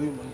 ¿Tenías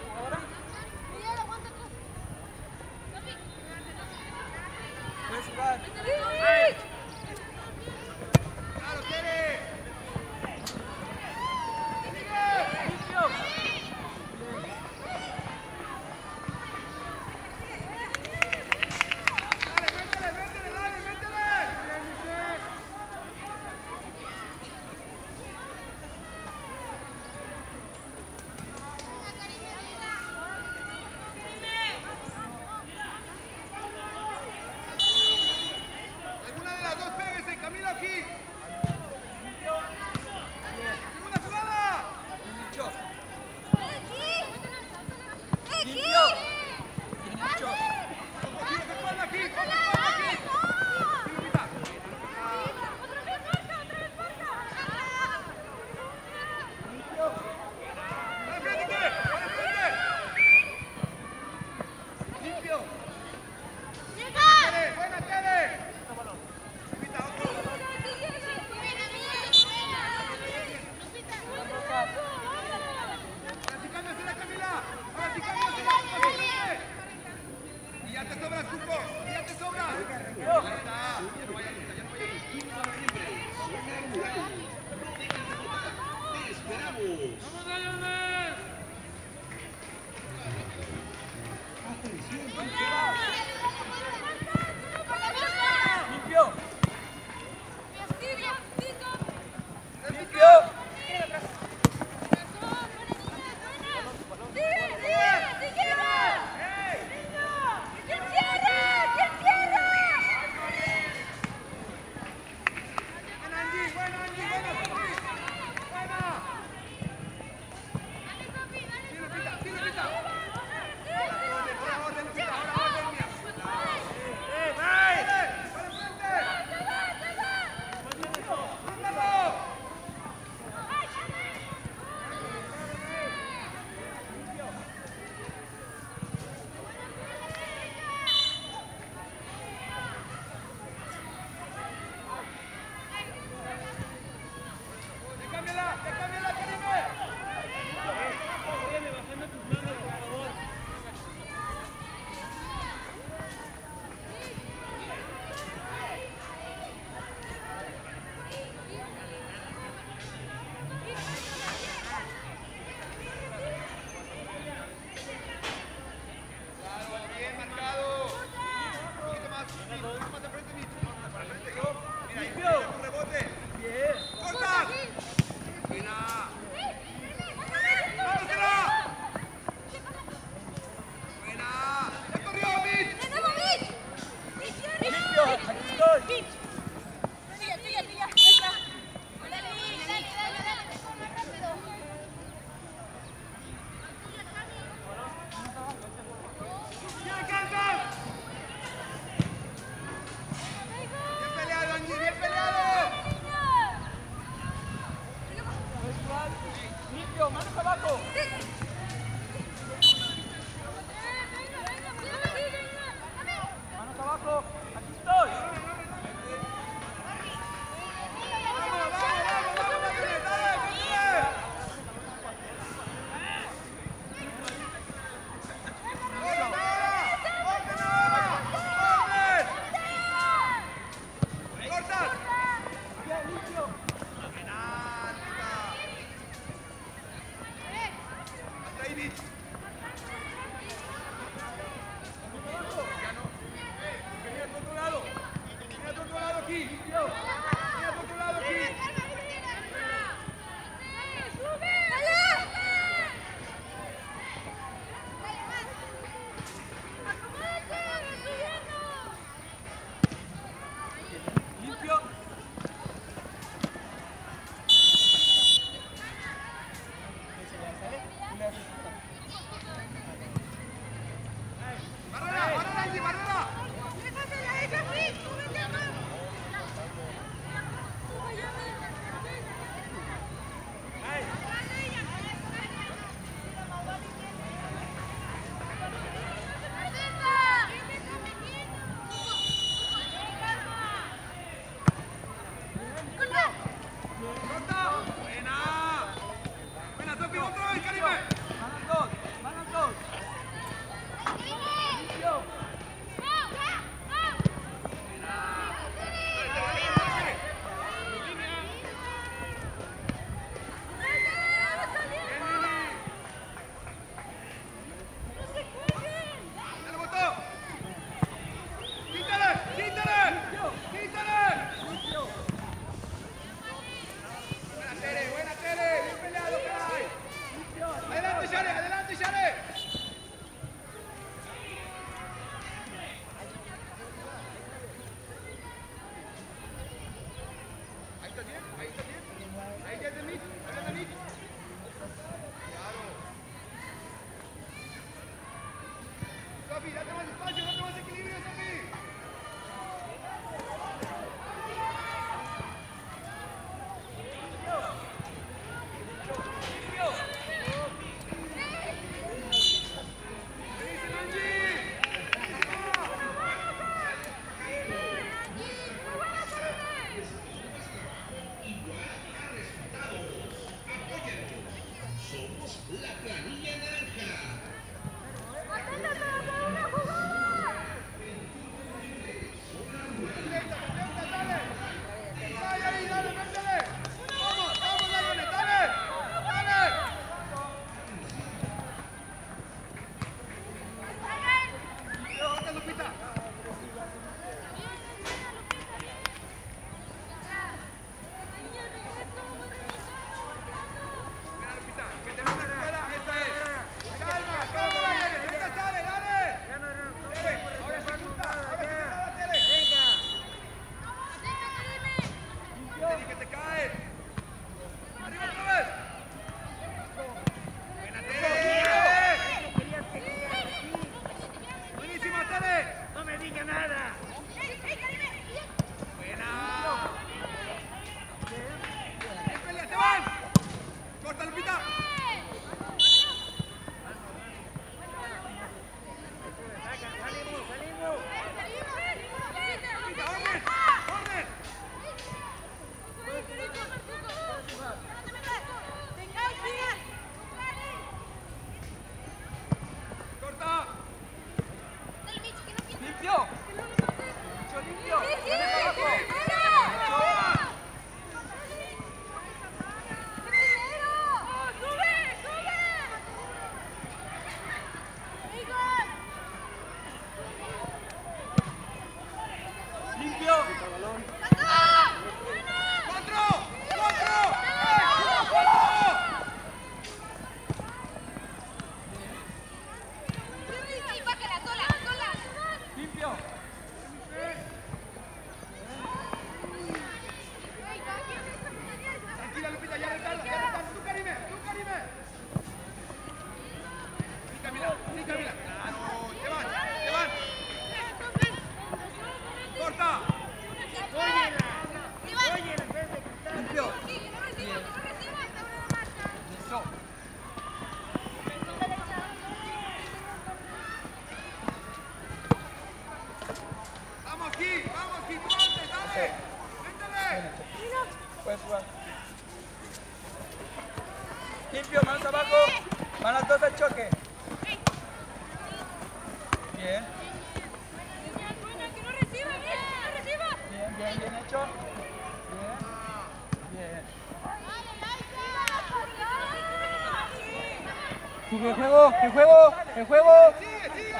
¡En juego! ¡En juego! ¡Sigue, sigue!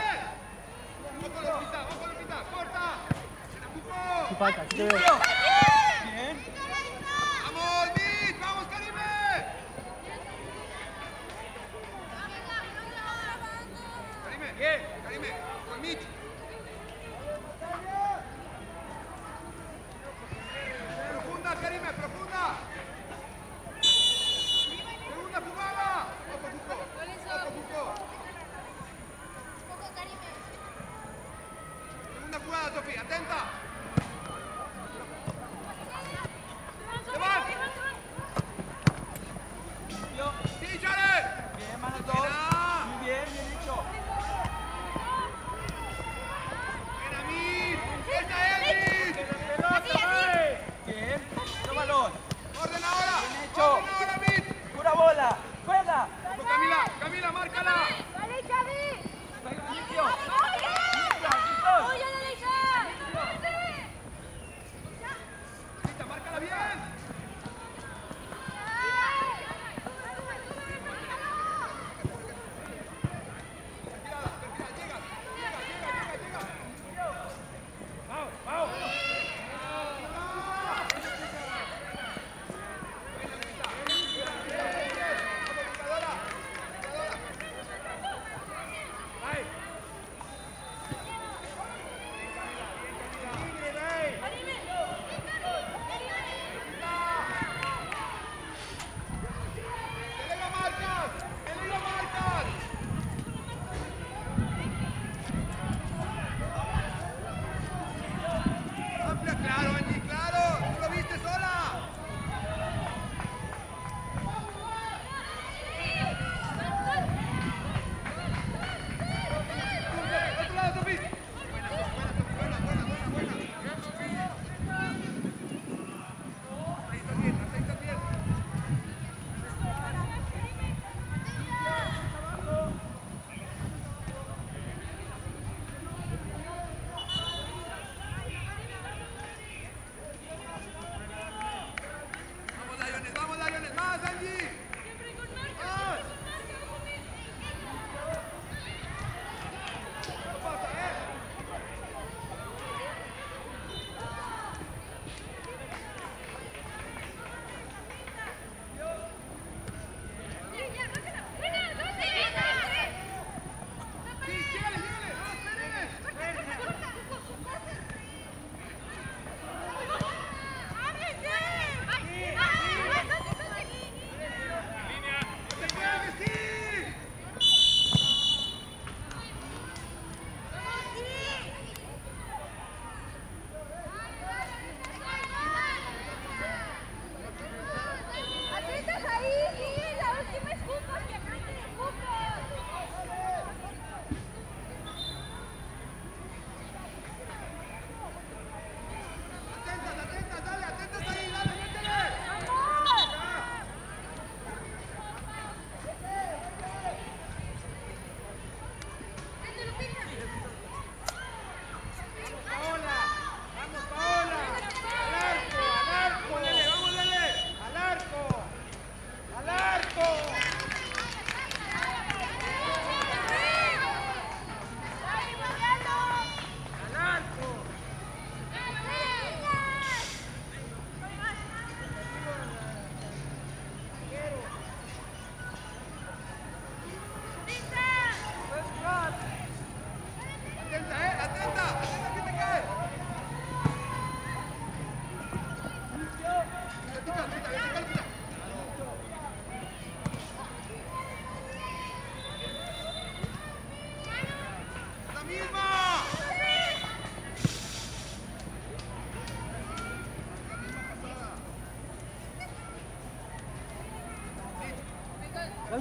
¡Vamos con corta!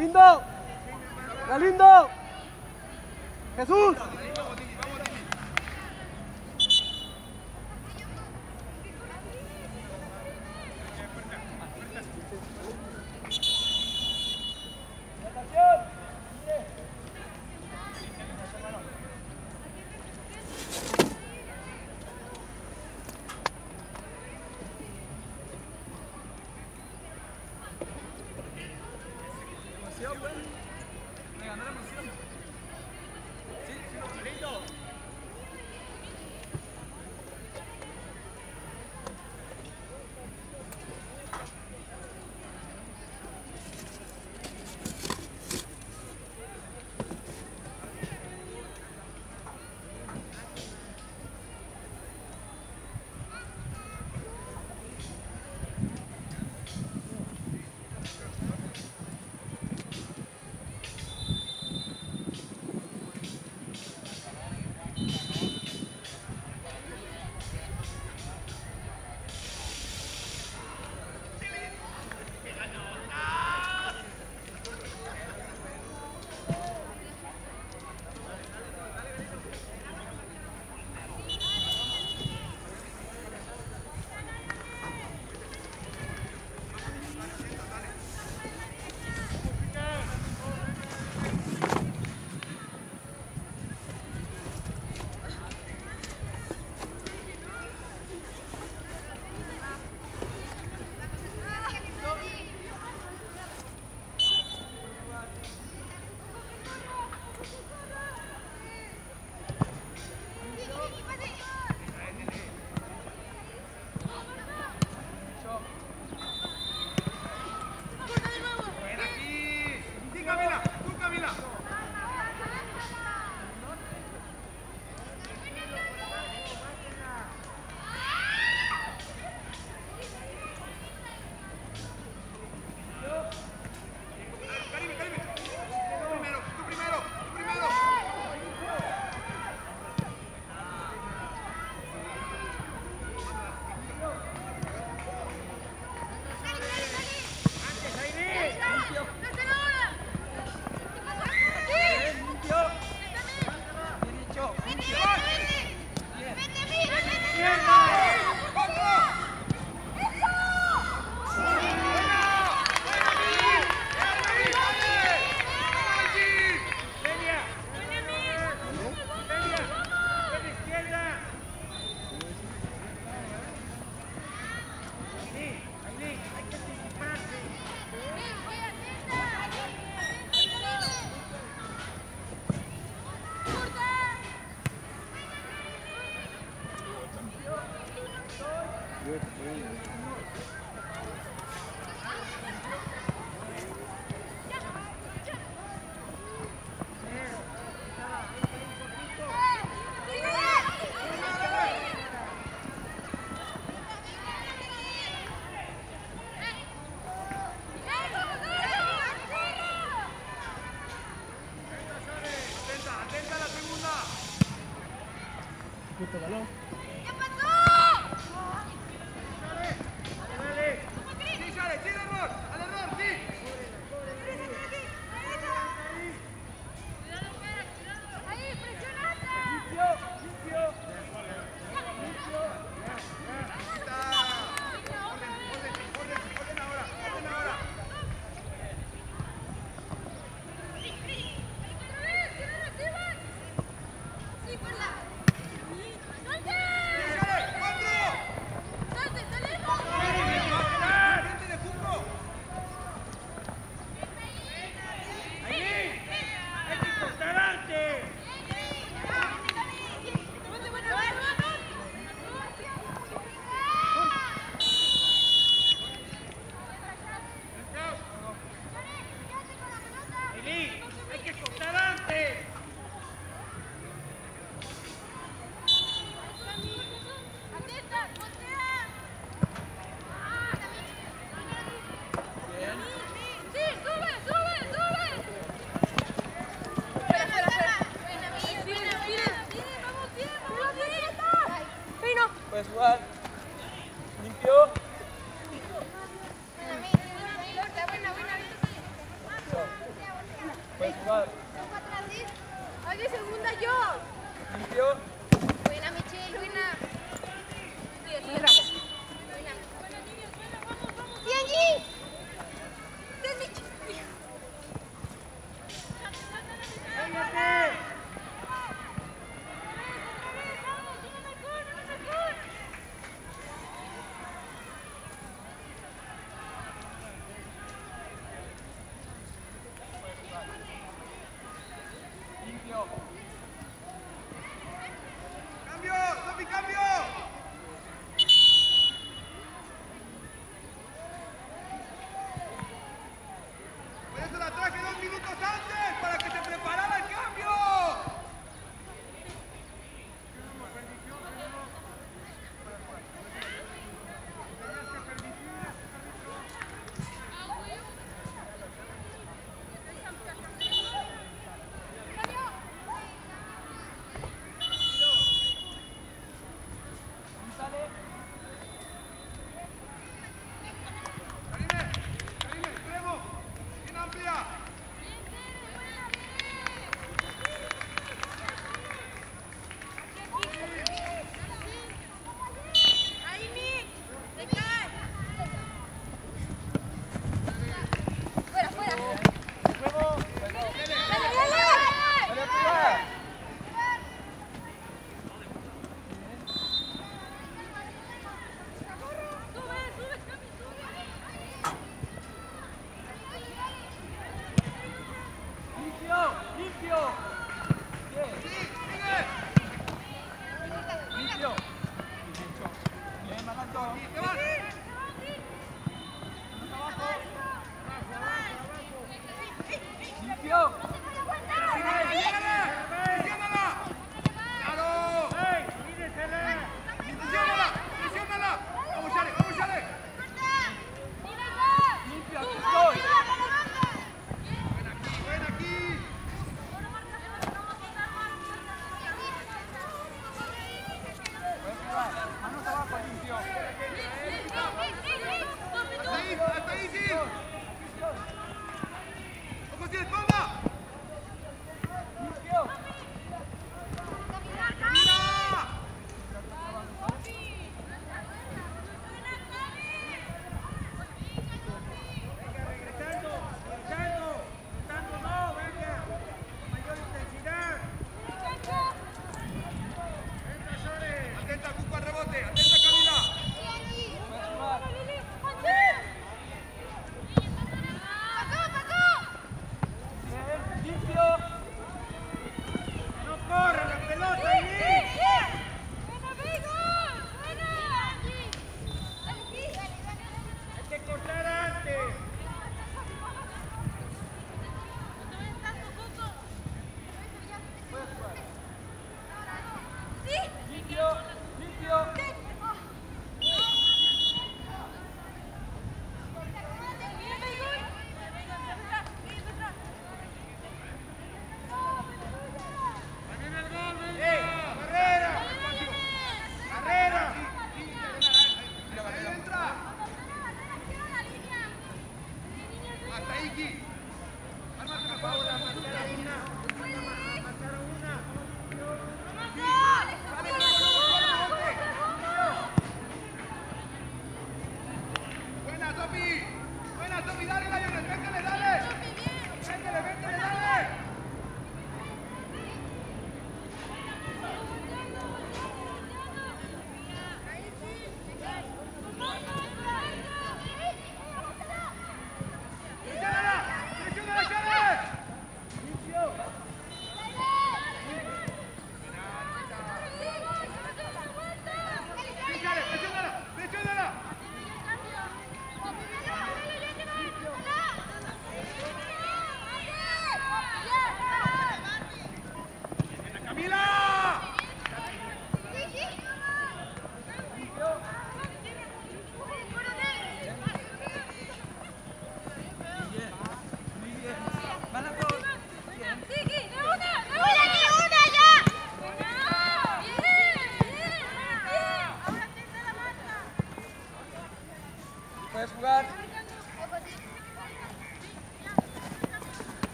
¡Galindo! ¡Galindo! ¡Jesús! ことかな。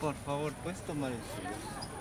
Por favor, ¿puedes tomar el suyo?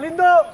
Tá lindo!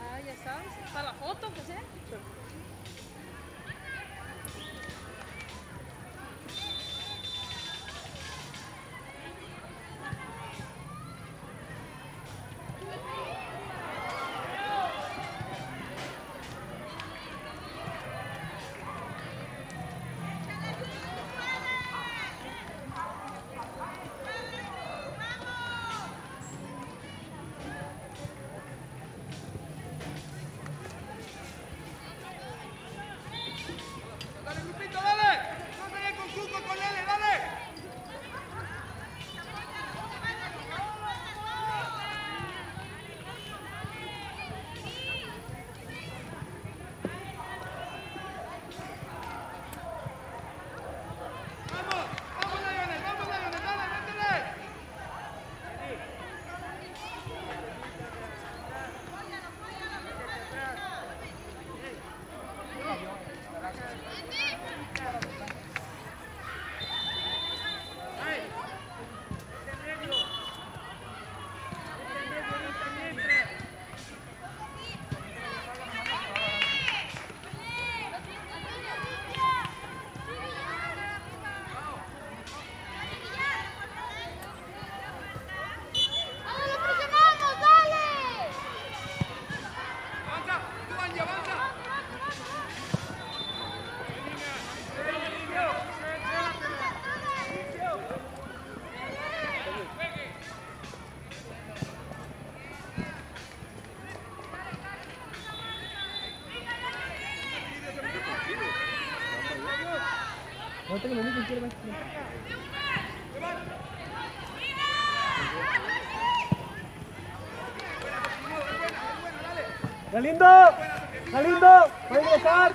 Ah, ya sabes. Para la foto, pues, ¿eh? Dale, Galindo, Galindo, va a ingresar.